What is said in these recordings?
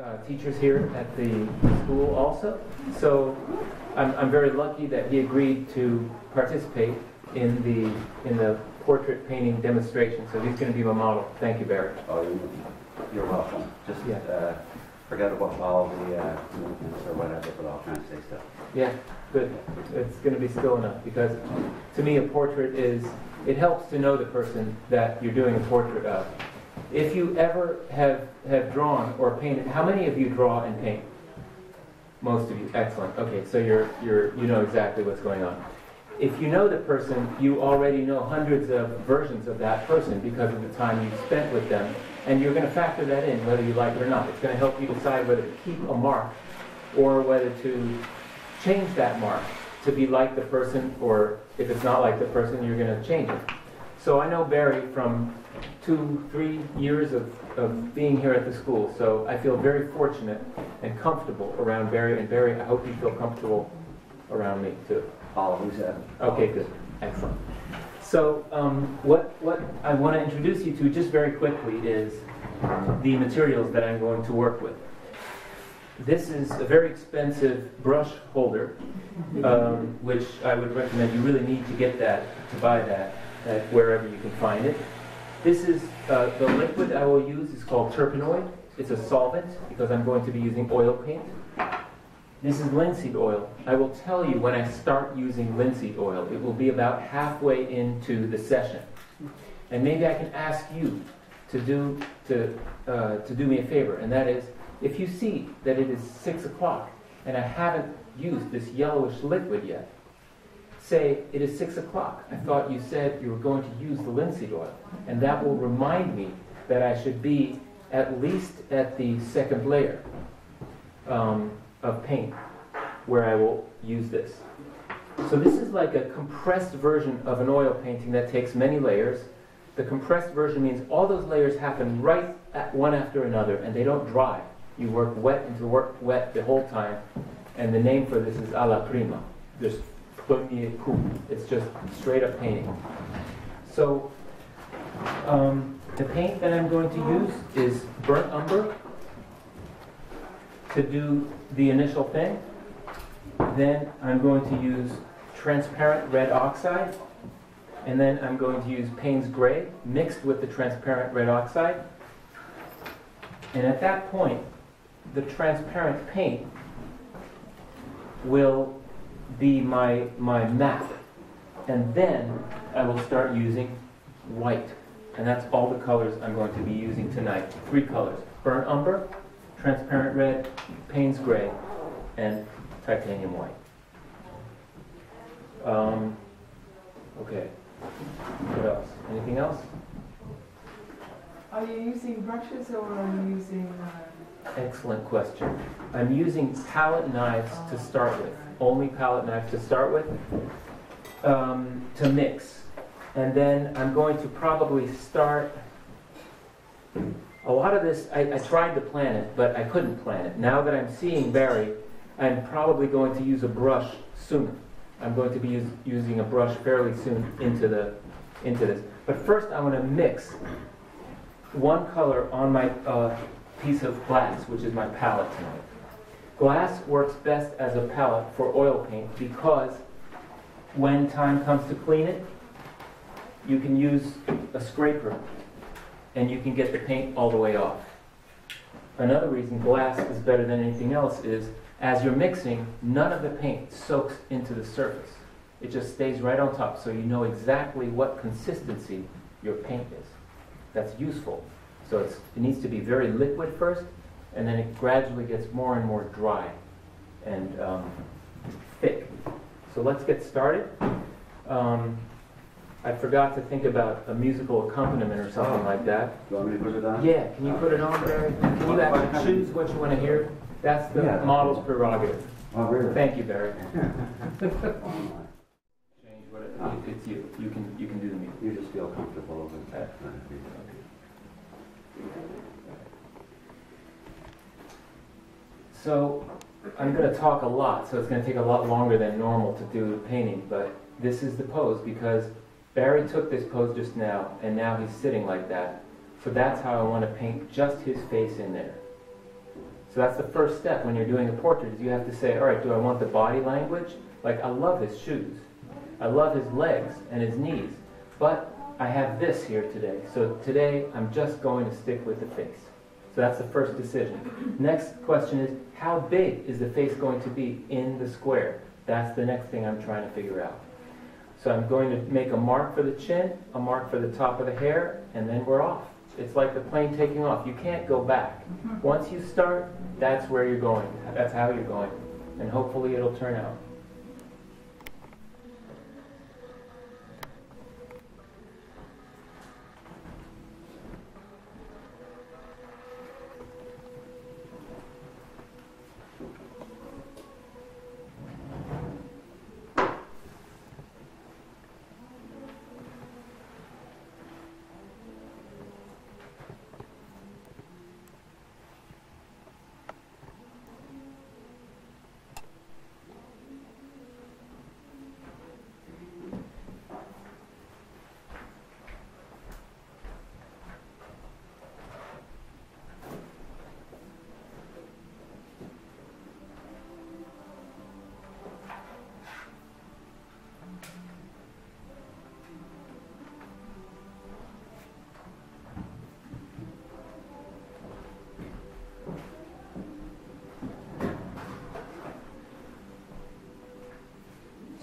uh, teachers here at the school also. So I'm, I'm very lucky that he agreed to participate in the, in the portrait painting demonstration. So he's going to be my model. Thank you, Barry. Oh, you- you're welcome. Just Yeah. uh, forget about all the uh, movements or whatever, but I'll try and stay still. Yeah, good. It's going to be still enough because to me a portrait is, it helps to know the person that you're doing a portrait of. If you ever have, have drawn or painted, how many of you draw and paint? Most of you, excellent. Okay, so you're, you're, you know exactly what's going on. If you know the person, you already know hundreds of versions of that person because of the time you've spent with them, and you're going to factor that in whether you like it or not. It's going to help you decide whether to keep a mark or whether to change that mark to be like the person, or if it's not like the person, you're going to change it. So I know Barry from two, three years of, of being here at the school, so I feel very fortunate and comfortable around Barry, and Barry, I hope you feel comfortable around me too. Always uh, Okay, good, excellent. So um, what, what I want to introduce you to just very quickly is the materials that I'm going to work with. This is a very expensive brush holder, um, which I would recommend, you really need to get that, to buy that, at wherever you can find it. This is, uh, the liquid I will use is called Turpenoid. It's a solvent, because I'm going to be using oil paint. This is linseed oil. I will tell you when I start using linseed oil. It will be about halfway into the session. And maybe I can ask you to do, to, uh, to do me a favor, and that is, if you see that it is six o'clock and I haven't used this yellowish liquid yet, say, it is six o'clock. I thought you said you were going to use the linseed oil. And that will remind me that I should be at least at the second layer um, of paint where I will use this. So this is like a compressed version of an oil painting that takes many layers. The compressed version means all those layers happen right at one after another and they don't dry. You work wet into work wet the whole time. And the name for this is alla prima. Just premier coup. It's just straight up painting. So um, the paint that I'm going to use is burnt umber to do the initial thing. Then I'm going to use transparent red oxide. And then I'm going to use Payne's Gray mixed with the transparent red oxide. And at that point, the transparent paint will be my, my map. And then I will start using white. And that's all the colors I'm going to be using tonight. Three colors. Burnt umber, transparent red, Payne's gray, and titanium white. Um, okay. What else? Anything else? Are you using brushes or are you using, uh, Excellent question. I'm using palette knives to start with, only palette knives to start with, um, to mix. And then I'm going to probably start. A lot of this, I, I tried to plan it, but I couldn't plan it. Now that I'm seeing Barry, I'm probably going to use a brush sooner. I'm going to be use, using a brush fairly soon into the into this. But first, I want to mix one color on my uh, piece of glass, which is my palette tonight. Glass works best as a palette for oil paint because when time comes to clean it, you can use a scraper and you can get the paint all the way off. Another reason glass is better than anything else is as you're mixing, none of the paint soaks into the surface. It just stays right on top so you know exactly what consistency your paint is. That's useful. So it needs to be very liquid first, and then it gradually gets more and more dry and um, thick. So let's get started. Um, I forgot to think about a musical accompaniment or something like that. You want me to put it on? Yeah, can you put it on Barry? Can you actually choose what you want to hear? That's the Yeah. model's prerogative. Oh, really? Thank you, Barry. Change what it, it's you. You can, you can do the music. You just feel comfortable with that. So I'm going to talk a lot, so it's going to take a lot longer than normal to do the painting, but this is the pose because Barry took this pose just now, and now he's sitting like that. So that's how I want to paint just his face in there. So that's the first step when you're doing a portrait is you have to say, all right, do I want the body language? Like I love his shoes. I love his legs and his knees. But I have this here today. So today I'm just going to stick with the face. So that's the first decision. Next question is how big is the face going to be in the square? That's the next thing I'm trying to figure out. So I'm going to make a mark for the chin, a mark for the top of the hair, and then we're off. It's like the plane taking off. You can't go back. Mm-hmm. Once you start, that's where you're going. That's how you're going. And hopefully it'll turn out.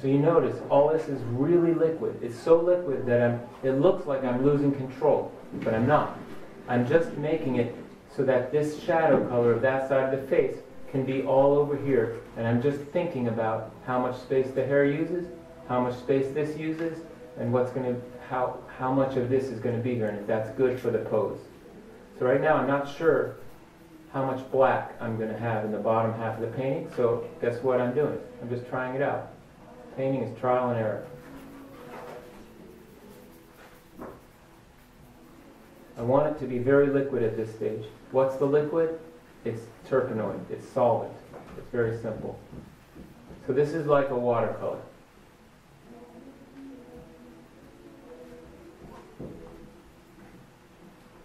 So you notice all this is really liquid. It's so liquid that I'm, it looks like I'm losing control, but I'm not. I'm just making it so that this shadow color of that side of the face can be all over here. And I'm just thinking about how much space the hair uses, how much space this uses, and what's going to, how, how much of this is going to be here, and if that's good for the pose. So right now I'm not sure how much black I'm going to have in the bottom half of the painting, so guess what I'm doing? I'm just trying it out. Painting is trial and error. I want it to be very liquid at this stage. What's the liquid? It's Turpenoid, it's solvent. It's very simple. So this is like a watercolor.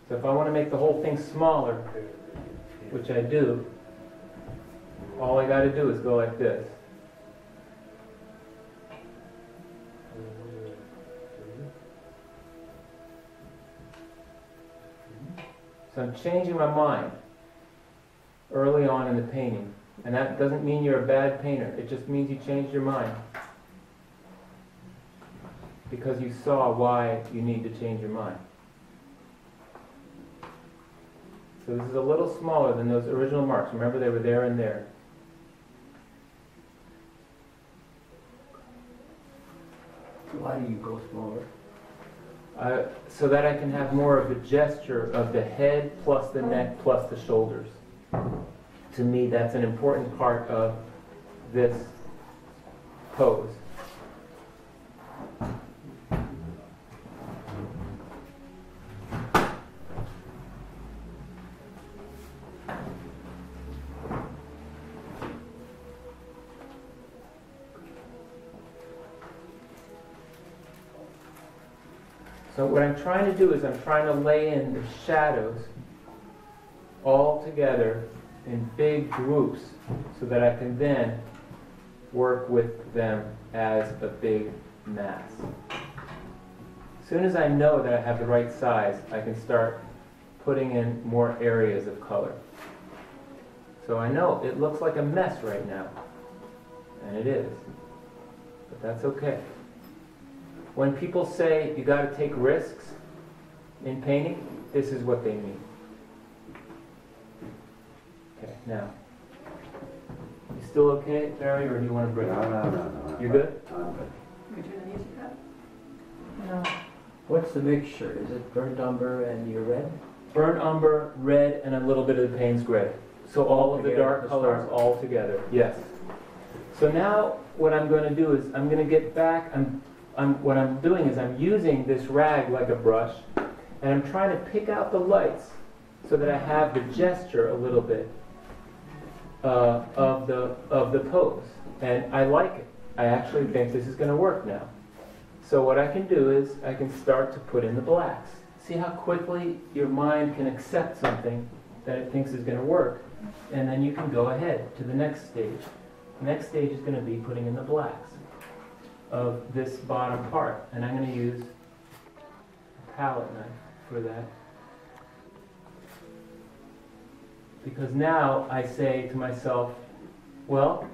So if I want to make the whole thing smaller, which I do, all I got to do is go like this. So I'm changing my mind early on in the painting. And that doesn't mean you're a bad painter. It just means you changed your mind. Because you saw why you need to change your mind. So this is a little smaller than those original marks. Remember they were there and there. Why do you go smaller? Uh, so that I can have more of a gesture of the head plus the neck plus the shoulders. To me, that's an important part of this pose. Trying to do is I'm trying to lay in the shadows all together in big groups so that I can then work with them as a big mass. As soon as I know that I have the right size, I can start putting in more areas of color. So I know it looks like a mess right now, and it is, but that's okay. When people say you got to take risks in painting, this is what they mean. Okay, now. You still okay, Barry, or do you want to break? No, no, no, no. You're good? I'm good. Could you turn the music up? No, What's the mixture? Is it burnt umber and your red? Burnt umber, red, and a little bit of the Payne's gray. So all of the dark to colors all together. Yes. So now what I'm going to do is I'm going to get back. I'm, I'm, what I'm doing is I'm using this rag like a brush, and I'm trying to pick out the lights so that I have the gesture a little bit uh, of the of the pose. And I like it. I actually think this is going to work now. So what I can do is I can start to put in the blacks. See how quickly your mind can accept something that it thinks is going to work. And then you can go ahead to the next stage. Next stage is going to be putting in the blacks of this bottom part. And I'm going to use a palette knife for that. Because now I say to myself, well,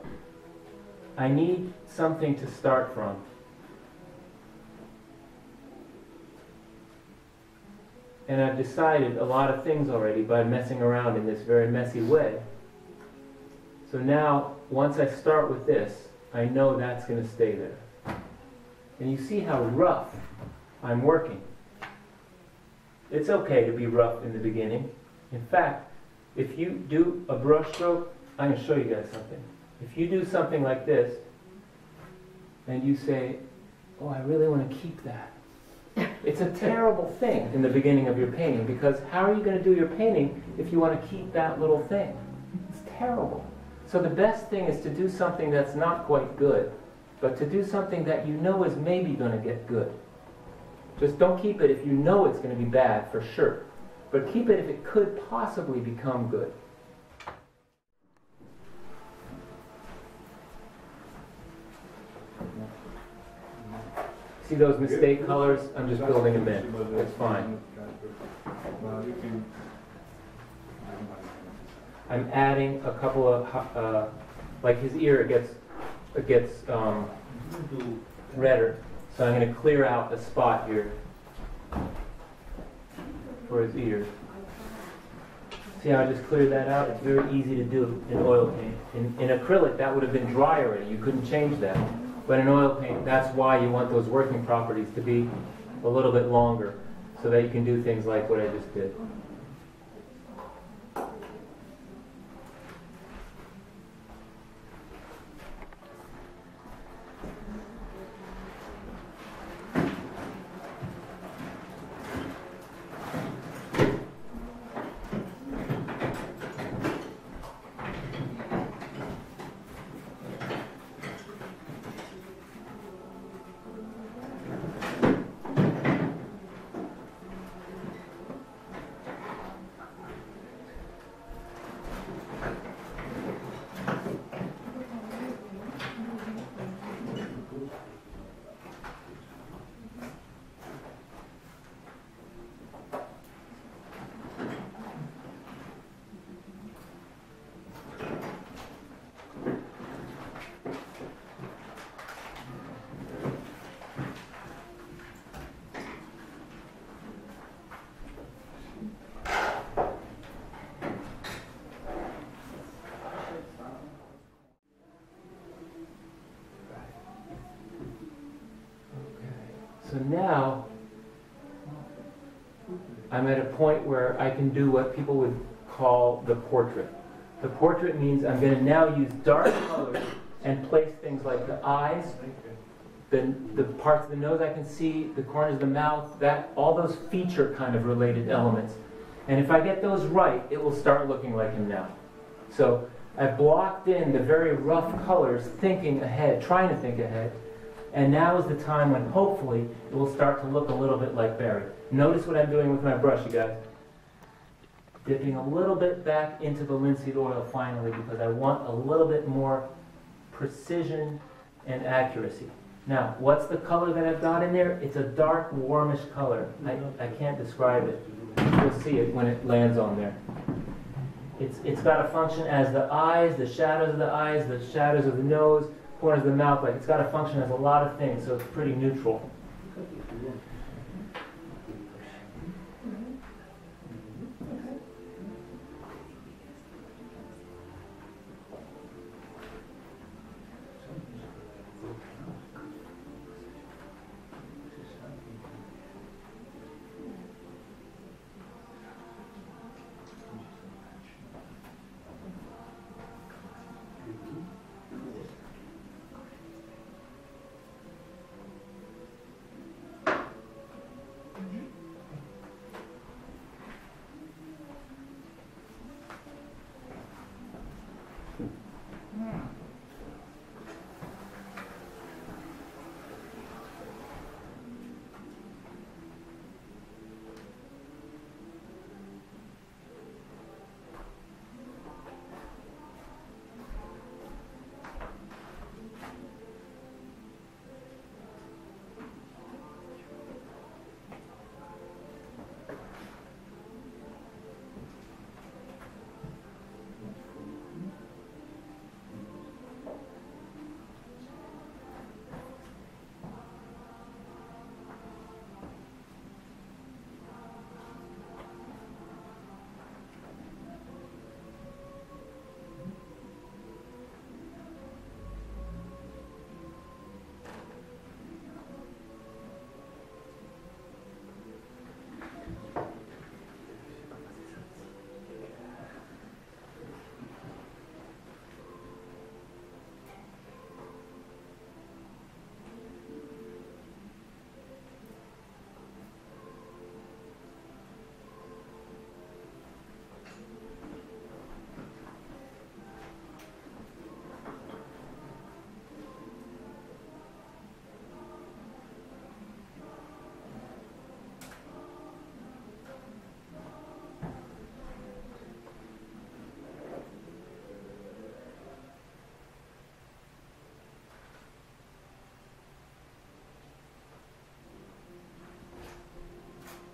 I need something to start from. And I've decided a lot of things already by messing around in this very messy way. So now, once I start with this, I know that's going to stay there. And you see how rough I'm working. It's okay to be rough in the beginning. In fact, if you do a brush stroke, I'm going to show you guys something. If you do something like this, and you say, oh, I really want to keep that. It's a terrible thing in the beginning of your painting because how are you going to do your painting if you want to keep that little thing? It's terrible. So the best thing is to do something that's not quite good, but to do something that you know is maybe going to get good. Just don't keep it if you know it's going to be bad for sure, but keep it if it could possibly become good. See those mistake colors? I'm just building them in. It's fine. I'm adding a couple of, uh, like his ear, it gets, it gets um, redder. So I'm going to clear out a spot here for his ear. See how I just cleared that out? It's very easy to do in oil paint. In, in acrylic, that would have been dry already. You couldn't change that. But in oil paint, that's why you want those working properties to be a little bit longer so that you can do things like what I just did. So now I'm at a point where I can do what people would call the portrait. The portrait means I'm going to now use dark colors and place things like the eyes, the, the parts of the nose I can see, the corners of the mouth, that all those feature kind of related elements. And if I get those right, it will start looking like him now. So I've blocked in the very rough colors, thinking ahead, trying to think ahead. And now is the time when hopefully it will start to look a little bit like Barry. Notice what I'm doing with my brush, you guys. Dipping a little bit back into the linseed oil finally because I want a little bit more precision and accuracy. Now, what's the color that I've got in there? It's a dark, warmish color. I, I can't describe it. You'll see it when it lands on there. It's, it's got a function as the eyes, the shadows of the eyes, the shadows of the nose, corners of the mouth. Like it's got a function as a lot of things, so it's pretty neutral. Hmm.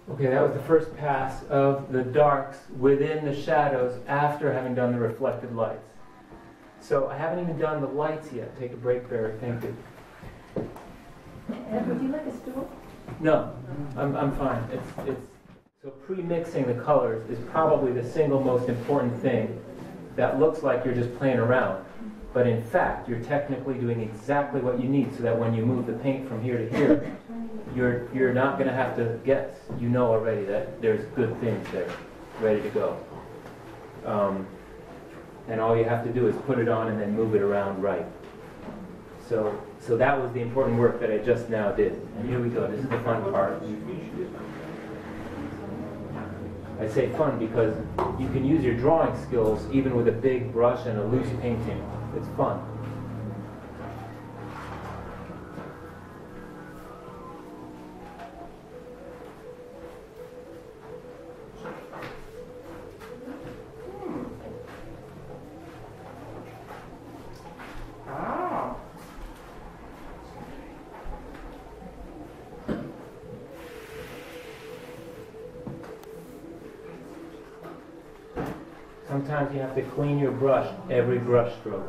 Okay, that was the first pass of the darks within the shadows after having done the reflected lights. So I haven't even done the lights yet. Take a break, Barry. Thank you. Ed, would you like a stool? No, I'm, I'm fine. It's, it's, so pre-mixing the colors is probably the single most important thing that looks like you're just playing around. But in fact, you're technically doing exactly what you need so that when you move the paint from here to here, you're, you're not going to have to guess. You know already that there's good things there, ready to go. Um, and all you have to do is put it on and then move it around right. So, so that was the important work that I just now did. And here we go. This is the fun part. I say fun because you can use your drawing skills even with a big brush and a loose painting. It's fun. Sometimes you have to clean your brush every brush stroke.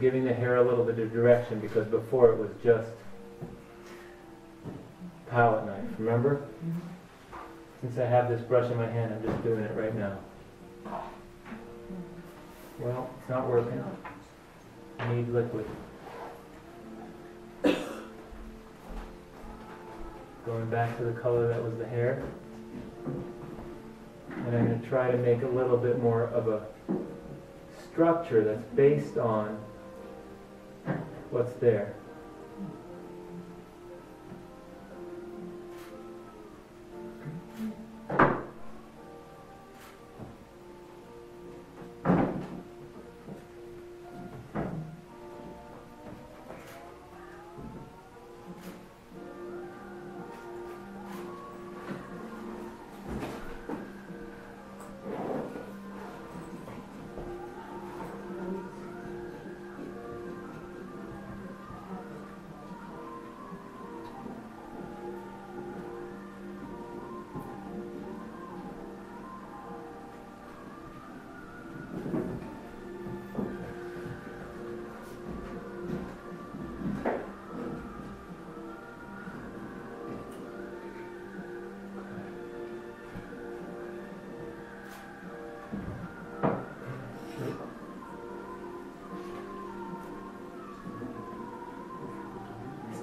Giving the hair a little bit of direction because before it was just palette knife, remember? Since I have this brush in my hand, I'm just doing it right now. Well, it's not working. I need liquid. Going back to the color that was the hair. And I'm going to try to make a little bit more of a structure that's based on what's there.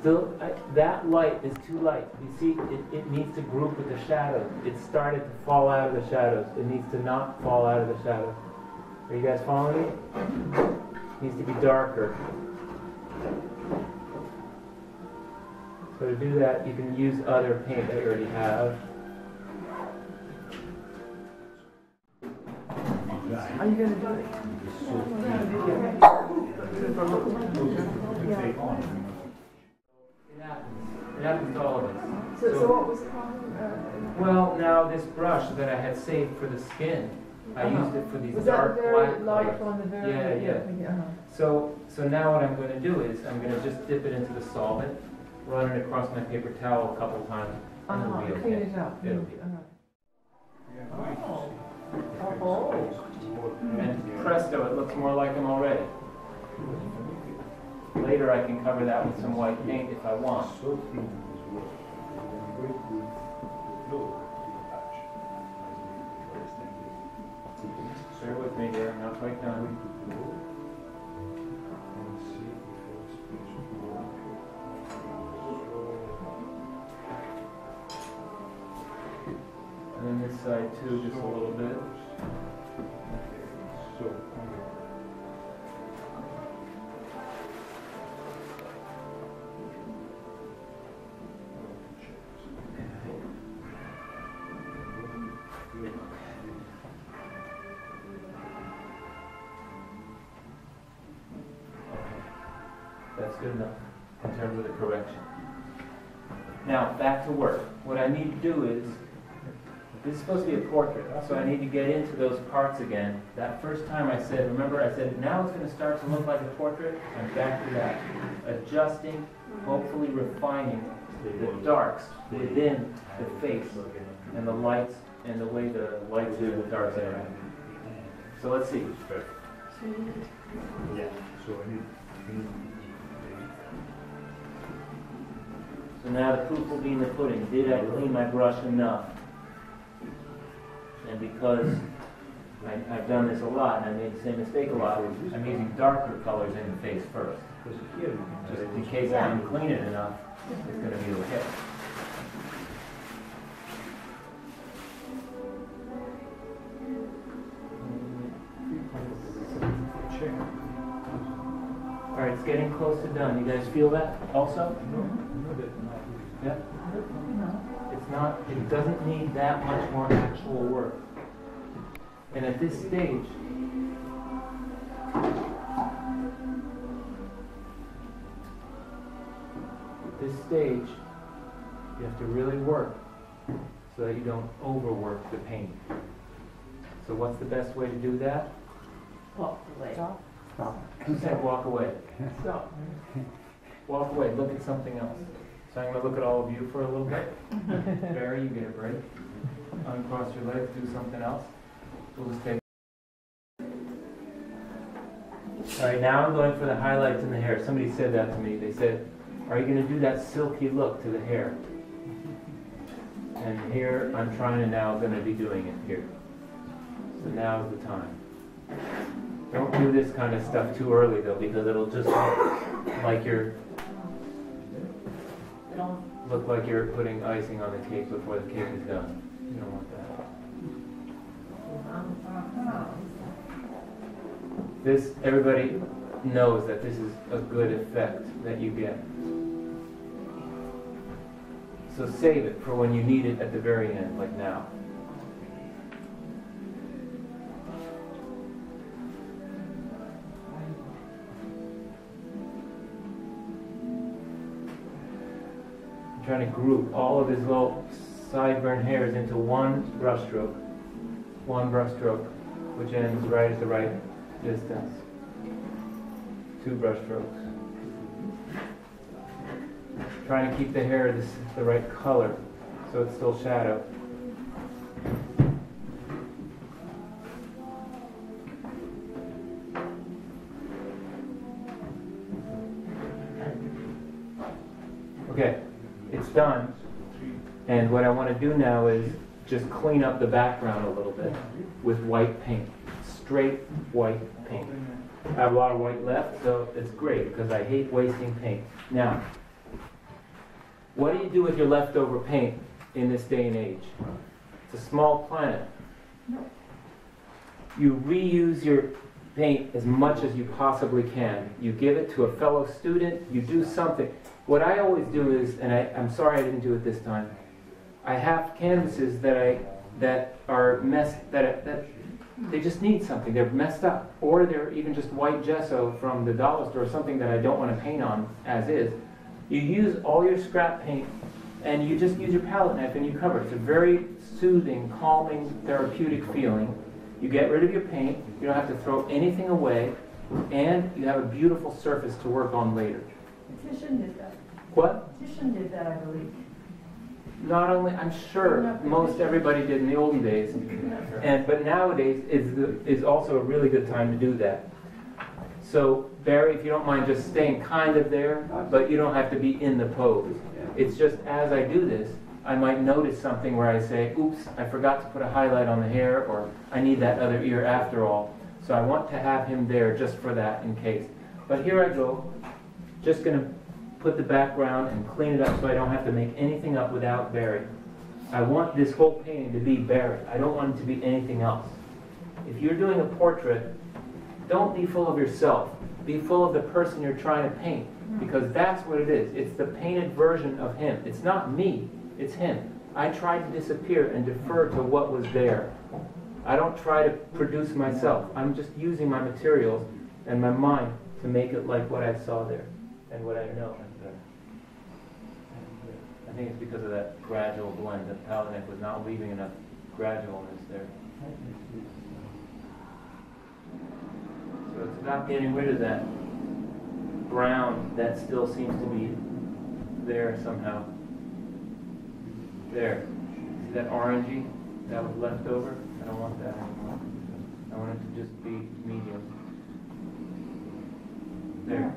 Still, I, that light is too light. You see, it, it needs to group with the shadows. It started to fall out of the shadows. It needs to not fall out of the shadows. Are you guys following me? It needs to be darker. So to do that, you can use other paint that you already have. How Are you gonna do it? It happens. It happens to all of us. So, so what was the problem? Uh, Well, now this brush that I had saved for the skin, I Uh-huh. used it for these was that dark very black light colors. on the very? Yeah, yeah. uh-huh. So, so now what I'm going to do is I'm going to just dip it into the solvent, run it across my paper towel a couple times, and it'll Uh-huh, be clean okay. it up. It'll be- Uh-huh. Oh. And presto, it looks more like them already. Later I can cover that with some white paint if I want. Bear with me here, I'm not quite done. And then this side too, just a little bit. Good enough in terms of the correction. Now, back to work. What I need to do is, this is supposed to be a portrait, so I need to get into those parts again. That first time I said, remember I said, now it's gonna start to look like a portrait? I'm back to that. Adjusting, hopefully refining the darks within the face and the lights and the way the lights and the darks interact. So let's see. So now the proof will be in the pudding. Did I clean my brush enough? And because I, I've done this a lot and I made the same mistake a lot, I'm using darker colors in the face first. Just in case I didn't clean it enough, it's gonna be okay. All right, it's getting close to done. You guys feel that also? Yeah? It's not, it doesn't need that much more actual work. And at this stage, at this stage, you have to really work so that you don't overwork the paint. So what's the best way to do that? Walk away. Stop. Who said walk away? Stop. Walk away, look at something else. So I'm gonna look at all of you for a little bit. Barry, you get a break. Uncross your legs, do something else. We'll just take. All right, now I'm going for the highlights in the hair. Somebody said that to me. They said, are you gonna do that silky look to the hair? And here, I'm trying to now, gonna be doing it here. So now is the time. Don't do this kind of stuff too early though, because it'll just look like you're, look like you're putting icing on the cake before the cake is done. You don't want that. This, everybody knows that this is a good effect that you get. So save it for when you need it at the very end, like now. Trying to group all of his little sideburn hairs into one brush stroke. One brush stroke, which ends right at the right distance. Two brush strokes. Trying to keep the hair the right color, so it's still shadow. To do now is just clean up the background a little bit with white paint, straight white paint. I have a lot of white left, so it's great because I hate wasting paint. Now, what do you do with your leftover paint in this day and age? It's a small planet. You reuse your paint as much as you possibly can. You give it to a fellow student, you do something. What I always do is, and I, I'm sorry I didn't do it this time, I have canvases that I that are messed that that they just need something. They're messed up, or they're even just white gesso from the dollar store, something that I don't want to paint on as is. You use all your scrap paint, and you just use your palette knife and you cover it. It's a very soothing, calming, therapeutic feeling. You get rid of your paint. You don't have to throw anything away, and you have a beautiful surface to work on later. Titian did that. What? Titian did that, I believe. Not only, I'm sure most everybody did in the olden days, and but nowadays is the, is also a really good time to do that. So Barry, if you don't mind just staying kind of there, but you don't have to be in the pose. It's just as I do this, I might notice something where I say, "Oops, I forgot to put a highlight on the hair," or "I need that other ear after all." So I want to have him there just for that in case. But here I go, just gonna put the background and clean it up so I don't have to make anything up without Barry. I want this whole painting to be Barry. I don't want it to be anything else. If you're doing a portrait, don't be full of yourself. Be full of the person you're trying to paint mm-hmm. because that's what it is. It's the painted version of him. It's not me, it's him. I try to disappear and defer to what was there. I don't try to produce myself. I'm just using my materials and my mind to make it like what I saw there. and what I know. I think it's because of that gradual blend, that Paladin was not leaving enough gradualness there. So it's about getting rid of that brown that still seems to be there somehow. There. See that orangey that was left over? I don't want that anymore. I want it to just be medium. There.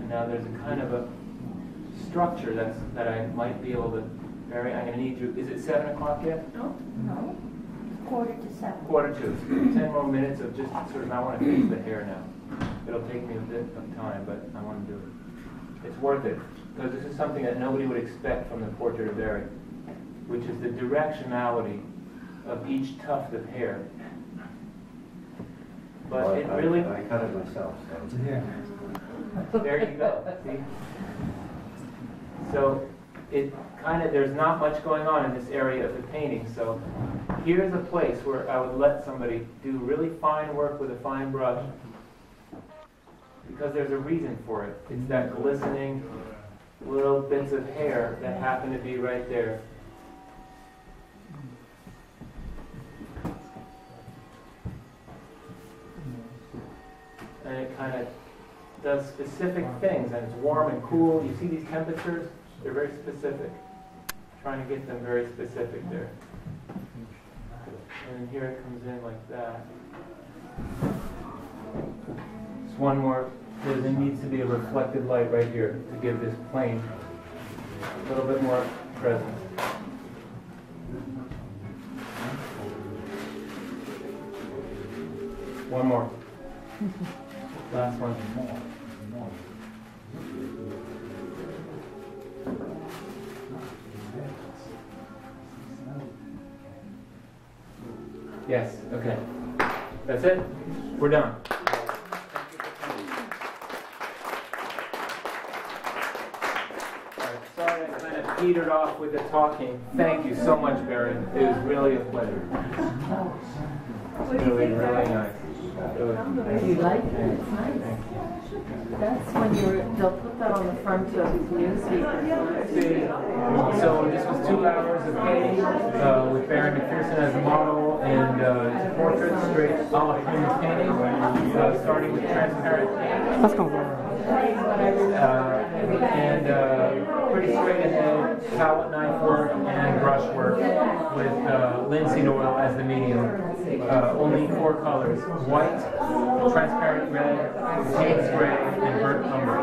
And now there's a kind of a structure that's, that I might be able to, Barry, I'm gonna need you, is it seven o'clock yet? No? No, quarter to seven. Quarter to, ten more minutes of just sort of, I wanna fix the hair now. It'll take me a bit of time, but I wanna do it. It's worth it, because this is something that nobody would expect from the portrait of Barry, which is the directionality of each tuft of hair. But it I- really, I cut it myself, so. there you go, see? So it kind of, there's not much going on in this area of the painting, so here's a place where I would let somebody do really fine work with a fine brush because there's a reason for it. It's that glistening little bits of hair that happen to be right there. And it kind of does specific things, and it's warm and cool. You see these temperatures? They're very specific. Trying to get them very specific there. And here it comes in like that. Just one more, there needs to be a reflected light right here to give this plane a little bit more presence. One more. Last one. Yes, okay. That's it? We're done. Right, Sorry, I kind of petered off with the talking. Thank you so much, Barry. It was really a pleasure. Do Really, really nice. Really- You like it? It's nice. That's when you're, they'll put that on the front of newspapers. See, So this was two hours of painting uh, with Barry MacPherson as the model and uh, portrait straight alla prima painting, uh, starting with transparent paint. Uh, and uh, pretty straight ahead palette knife work and brush work with uh, linseed oil as the medium. Uh, only four colors: white, transparent red, Payne's gray, and burnt umber.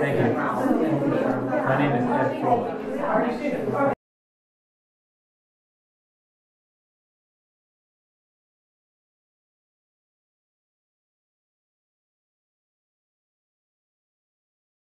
Thank you. My name is Ed Fuller.